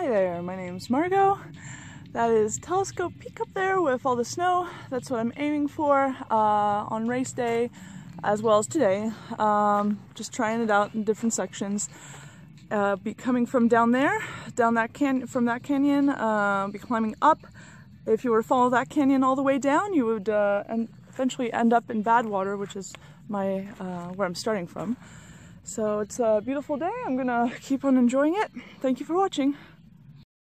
Hi there, my name's Margaux. That is Telescope Peak up there with all the snow. That's what I'm aiming for uh, on race day as well as today. Um, just trying it out in different sections. Uh, be coming from down there, down that can from that canyon, uh, be climbing up. If you were to follow that canyon all the way down, you would uh, eventually end up in Badwater, which is my uh, where I'm starting from. So it's a beautiful day. I'm gonna keep on enjoying it. Thank you for watching.